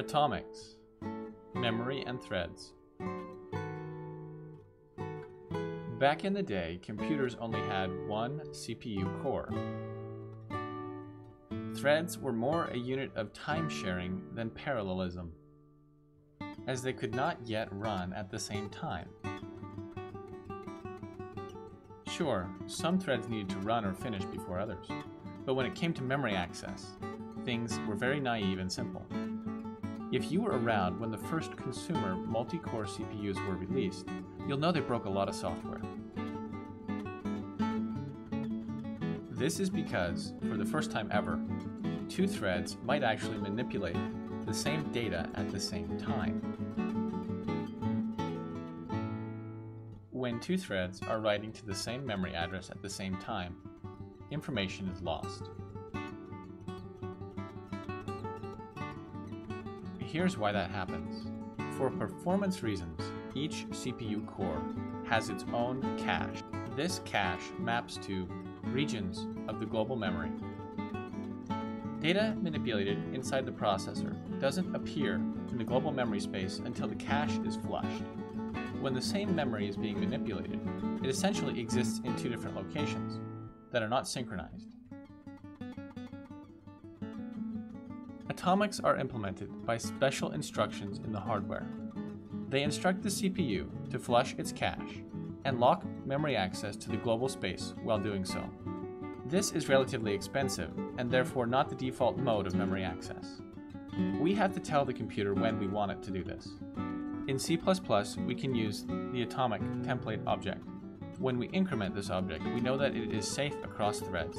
Atomics Memory and Threads. Back in the day, computers only had one CPU core. Threads were more a unit of time sharing than parallelism, as they could not yet run at the same time. Sure, some threads needed to run or finish before others, but when it came to memory access, things were very naive and simple. If you were around when the first consumer multi-core CPUs were released, you'll know they broke a lot of software. This is because, for the first time ever, two threads might actually manipulate the same data at the same time. When two threads are writing to the same memory address at the same time, information is lost. Here's why that happens. For performance reasons, each CPU core has its own cache. This cache maps to regions of the global memory. Data manipulated inside the processor doesn't appear in the global memory space until the cache is flushed. When the same memory is being manipulated, it essentially exists in two different locations that are not synchronized. Atomics are implemented by special instructions in the hardware. They instruct the CPU to flush its cache and lock memory access to the global space while doing so. This is relatively expensive and therefore not the default mode of memory access. We have to tell the computer when we want it to do this. In C++, we can use the atomic template object. When we increment this object, we know that it is safe across threads.